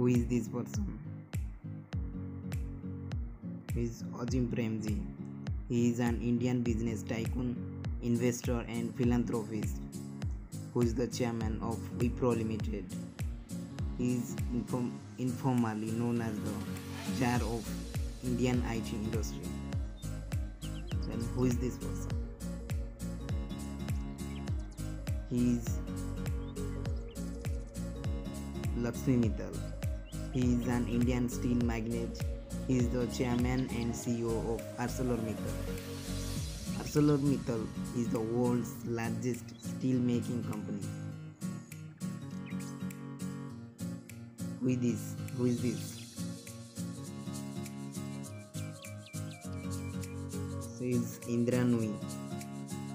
Who is this person? He is Azim Premji. He is an Indian business tycoon, investor, and philanthropist who is the chairman of Wipro Limited. He is inform- informally known as the Jar of Indian IT industry. Then who is this person? He is Lakshmi Mittal. He is an Indian steel magnate. He is the chairman and CEO of ArcelorMittal. ArcelorMittal is the world's largest steel making company. Who is this? Who is this? She is Indra Nooyi.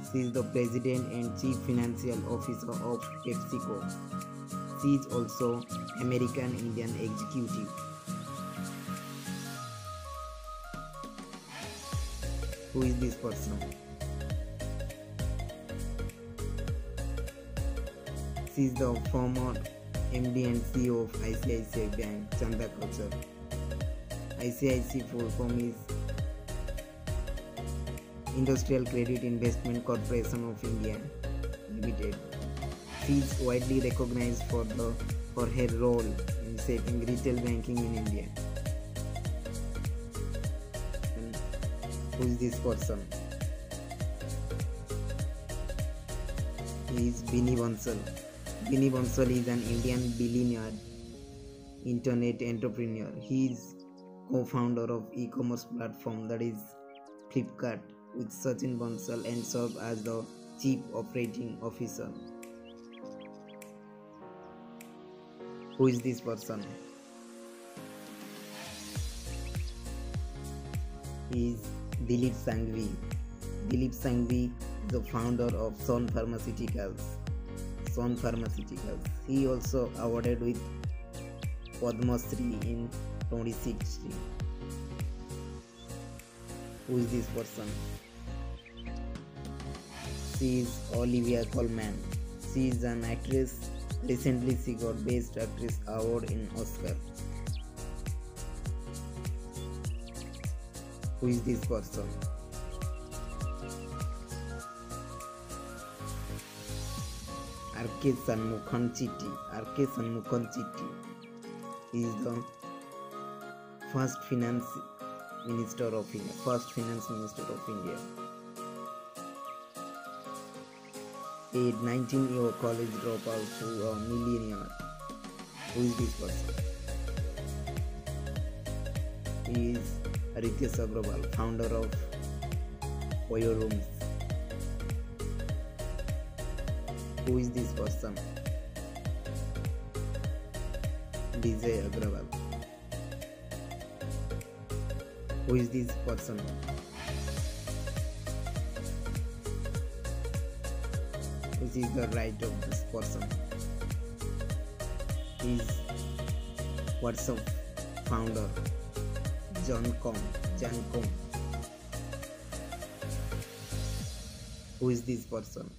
She is the president and chief financial officer of PepsiCo. She is also American Indian executive. Who is this person? She is the former MD and CEO of ICICI Bank, Chanda Kochhar. ICICI full form is Industrial Credit Investment Corporation of India Limited. She is widely recognized for the for her role in shaping retail banking in India. And who is this person? He is Binny Bansal. Binny Bansal is an Indian billionaire internet entrepreneur. He is co-founder of e-commerce platform that is Flipkart with Sachin Bansal and served as the chief operating officer. Who is this person? He is Dilip Shanghvi. Dilip Shanghvi is the founder of Sun Pharmaceuticals. Sun Pharmaceuticals. He also awarded with Padma Shri in 2016. Who is this person? She is Olivia Colman. She is an actress. Recently, she got Best Actress award in Oscar. Who is this person? R.K. Shanmukham Chetty. R.K. Shanmukham Chetty is the first finance minister of India. First finance minister of India. A 19-year college dropout to a millionaire. Who is this person? He is Ritesh Agrawal, founder of Oyo Rooms. Who is this person? DJ Agrawal. Who is this person? Is the right of this person. Is WhatsApp founder Jan Koum. Jan Koum. Who is this person?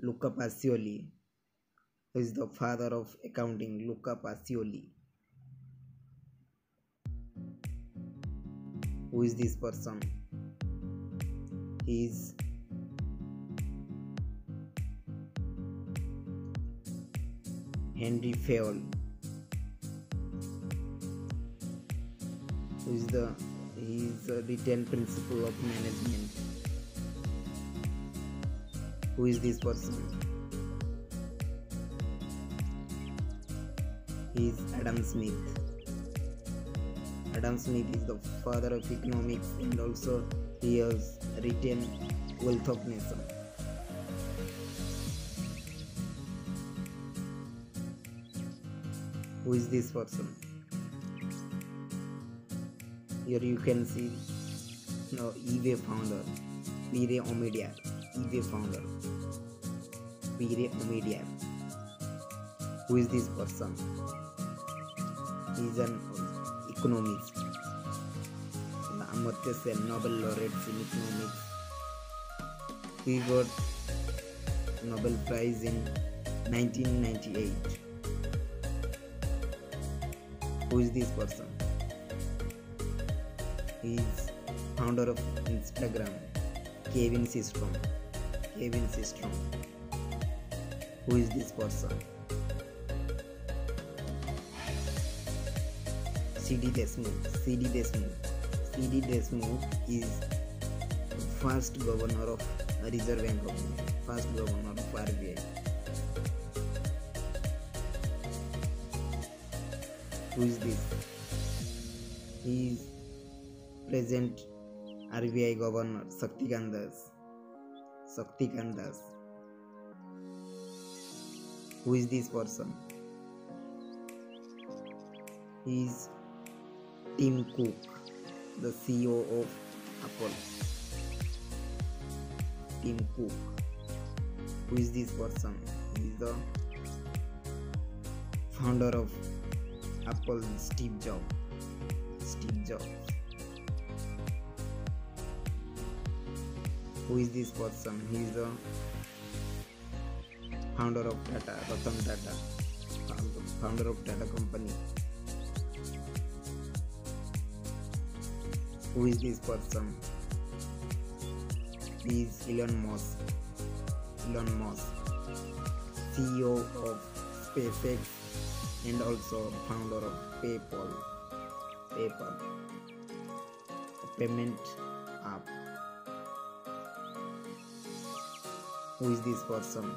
Luca Pacioli, who is the father of accounting, Luca Pacioli. Who is this person? He is Henry Fayol, who is the he is the retail principle of management. Who is this person? He is Adam Smith. Adam Smith is the father of economics and also he has written Wealth of Nation. Who is this person? Here you can see no eBay founder, Pierre Omidyar, eBay founder, Pierre Omidyar. Who is this person? He is an economist. Amartya Sen Nobel laureate in economics. He got Nobel Prize in 1998. Who is this person? He is founder of Instagram, Kevin Systrom. Kevin Systrom. Who is this person? CD Deshmukh. CD Deshmukh. CD Deshmukh is first governor of Reserve Bank of India. First governor of RBI. Who is this? He is present RBI governor Shaktikant Das. Shaktikant Das. Who is this person? He is Tim Cook, the CEO of Apple. Tim Cook. Who is this person? He is the founder of Apple, Steve Jobs. Steve Jobs. Who is this person? He is the founder of Tata, Ratan Tata, founder of Tata Company. Who is this person? He is Elon Musk. Elon Musk, CEO of SpaceX and also founder of PayPal. PayPal, a payment app. Who is this person?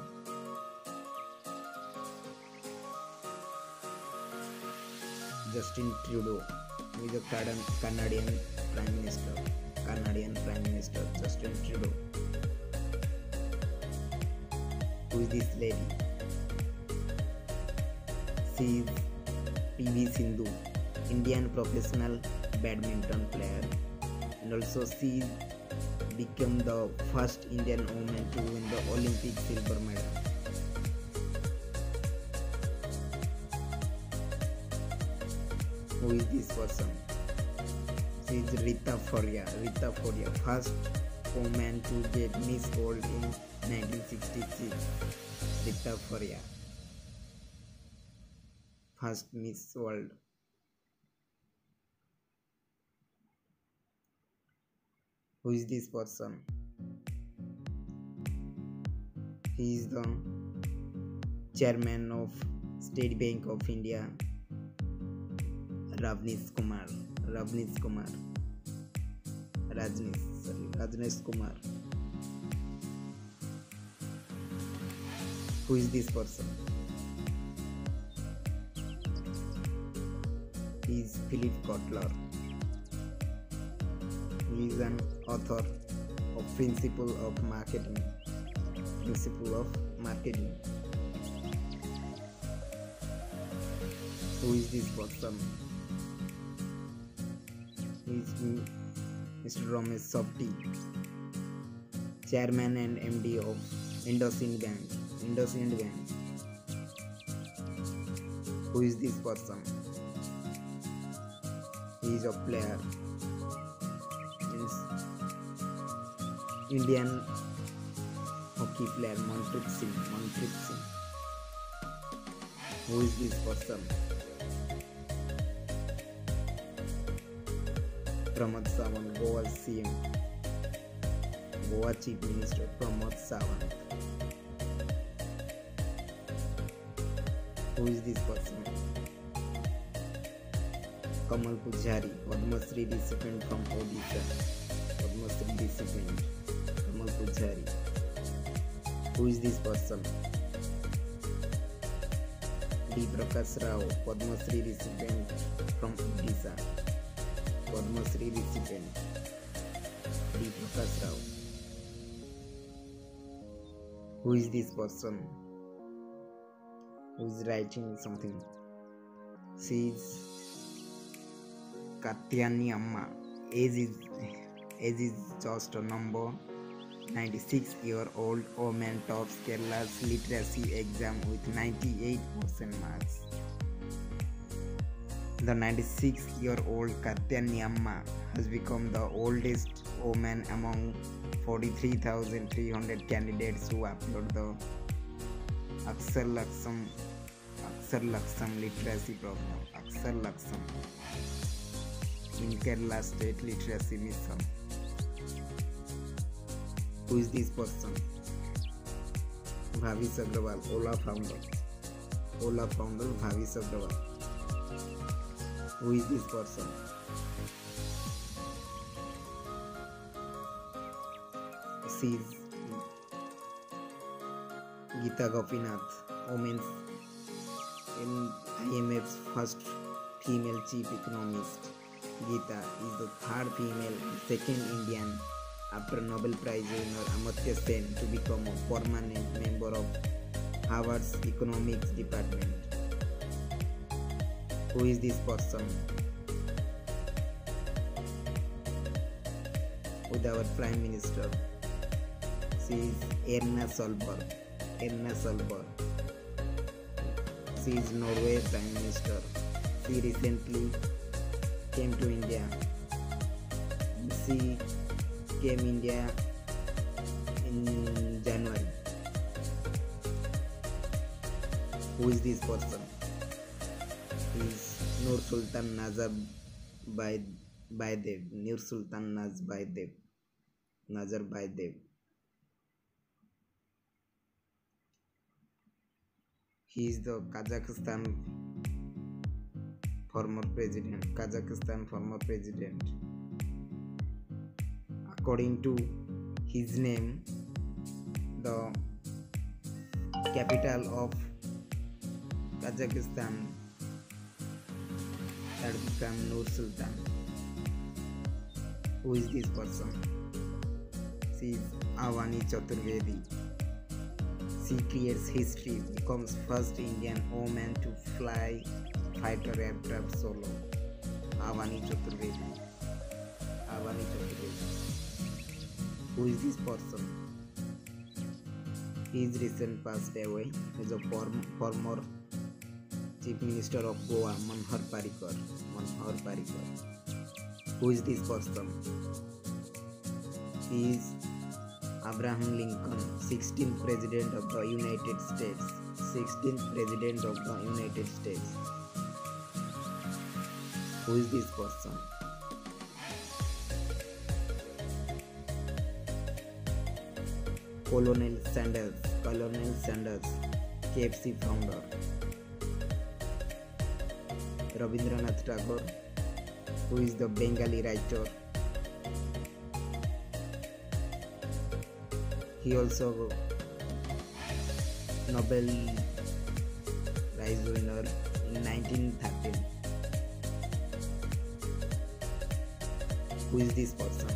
Justin Trudeau, who is a Canadian Prime Minister. Canadian Prime Minister Justin Trudeau. Who is this lady? Is PV Sindhu, Indian professional badminton player, and also she became the first Indian woman to win the Olympic silver medal. Who is this person? She is Rita Faria. Rita Faria, first woman to get Miss World in 1966. Rita Faria, first Miss World. Who is this person? He is the chairman of State Bank of India, Ravneesh Kumar. Ravneesh Kumar. Rajneesh, sorry, Rajneesh Kumar. Who is this person? Is Philip Kotler. He is an author of Principle of Marketing. Principle of Marketing. Who is this person? He is Mr. Romesh Sobti, Chairman and MD of IndusInd Bank. IndusInd Bank. Who is this person? He is a player. Means Indian hockey player Manpreet Singh. Manpreet Singh. Who is this person? Pramod Sawant, Goa's CM. Goa Chief Minister Pramod Sawant. Who is this person? Kamal Pujari, Padma Shri recipient from Odisha. Padma Shri recipient, Kamal Pujari. Who is this person? D. Prakash Rao, Padma Shri recipient from Odisha. Padma Shri recipient, D. Prakash Rao. Who is this person? Who is writing something? She is Katyani Amma. Age is age is just a number. 96 year old woman tops Kerala's literacy exam with 98% marks. The 96 year old Katyani Amma has become the oldest woman among 43,300 candidates who appeared the Axel Aksar Laksam literacy program. Aksar Laksam in Kerala State Literacy Mission. Who is this person? Bhavish Agrawal, Ola founder. Ola founder Bhavish Agrawal. Who is this person? She is Geeta Gopinath, women's in IMF's first female chief economist. Geeta is the third female and second Indian after Nobel Prize winner Amartya Sen to become a permanent member of Harvard's economics department. Who is this person? With our Prime Minister. She is Erna Solberg. Erna Solberg. She is Norway Prime Minister. She recently came to India. She came India in January. Who is this person? Is Nur Sultan Nazarbayev. Nur Sultan Nazarbayev. Nazarbayev. He is the Kazakhstan former president. Kazakhstan former president. According to his name, the capital of Kazakhstan had become Nur Sultan. Who is this person? She is Avani Chaturvedi. She creates history, becomes first Indian woman to fly solo. Avani Chaturvedi. Avani Chaturvedi. Who is this person? He is recent passed away. Is a form, former Chief Minister of Goa, Manhar Parrikar. Manhar Parrikar. Who is this person? He is Abraham Lincoln, 16th President of the United States. 16th President of the United States. Who is this person? Colonel Sanders. Colonel Sanders, KFC founder. Rabindranath Tagore, who is the Bengali writer. He also Nobel Prize winner in 1913. Who is this person?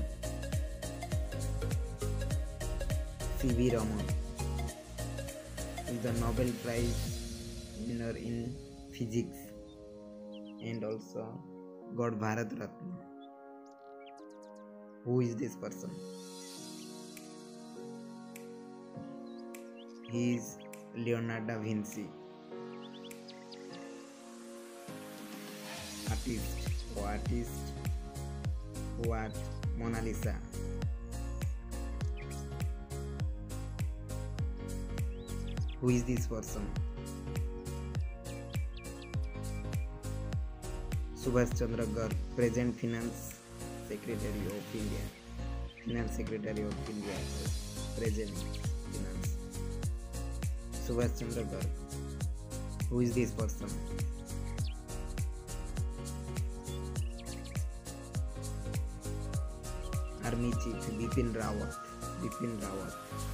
C.V. Raman is the Nobel Prize winner in physics and also got Bharat Ratna. Who is this person? He is Leonardo da Vinci. Artist or artist who art Mona Lisa. Who is this person? Subhash Chandra Garg, present Finance Secretary of India. Finance Secretary of India, present Finance. Subhash Chandra Garg. Who is this person? Army chief Bipin Rawat Bipin Rawat